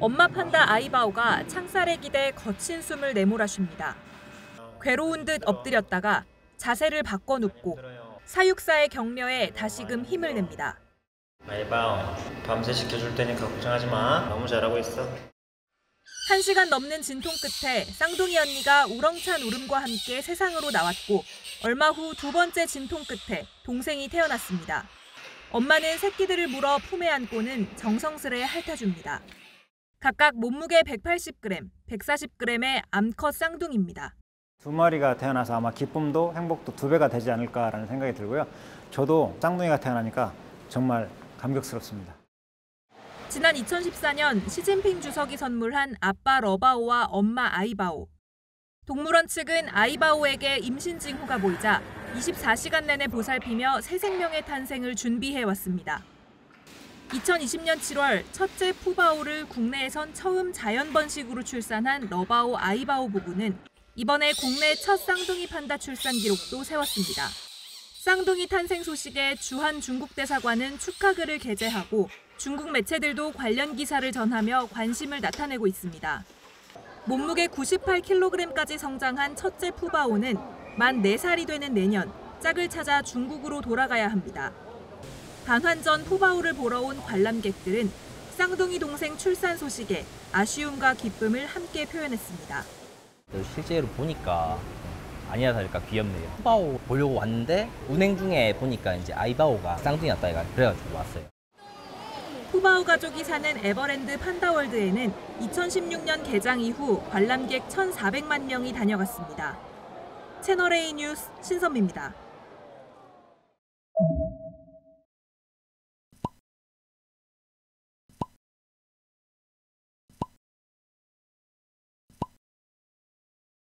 엄마 판다 아이바오가 창살에 기대 거친 숨을 내몰아쉽니다. 괴로운 듯 엎드렸다가 자세를 바꿔 눕고 사육사의 격려에 다시금 힘을 냅니다. 아이바오 밤새 지켜줄 테니까 걱정하지 마 너무 잘하고 있어 한 시간 넘는 진통 끝에 쌍둥이 언니가 우렁찬 울음과 함께 세상으로 나왔고 얼마 후 두 번째 진통 끝에 동생이 태어났습니다. 엄마는 새끼들을 물어 품에 안고는 정성스레 핥아줍니다. 각각 몸무게 180g, 140g의 암컷 쌍둥이입니다. 두 마리가 태어나서 아마 기쁨도 행복도 두 배가 되지 않을까라는 생각이 들고요. 저도 쌍둥이가 태어나니까 정말 감격스럽습니다. 지난 2014년 시진핑 주석이 선물한 아빠 러바오와 엄마 아이바오. 동물원 측은 아이바오에게 임신 징후가 보이자 24시간 내내 보살피며 새 생명의 탄생을 준비해 왔습니다. 2020년 7월 첫째 푸바오를 국내에선 처음 자연 번식으로 출산한 러바오 아이바오 부부는 이번에 국내 첫 쌍둥이 판다 출산 기록도 세웠습니다. 쌍둥이 탄생 소식에 주한 중국 대사관은 축하글을 게재하고 중국 매체들도 관련 기사를 전하며 관심을 나타내고 있습니다. 몸무게 98kg까지 성장한 첫째 푸바오는 만 4살이 되는 내년 짝을 찾아 중국으로 돌아가야 합니다. 반환 전 푸바오를 보러 온 관람객들은 쌍둥이 동생 출산 소식에 아쉬움과 기쁨을 함께 표현했습니다. 실제로 보니까 아니야 다를까 귀엽네요. 푸바오 보려고 왔는데 운행 중에 보니까 이제 아이바오가 쌍둥이 났다 해가 그래가지고 왔어요. 푸바오 가족이 사는 에버랜드 판다월드에는 2016년 개장 이후 관람객 1,400만 명이 다녀갔습니다. 채널A 뉴스 신선미입니다.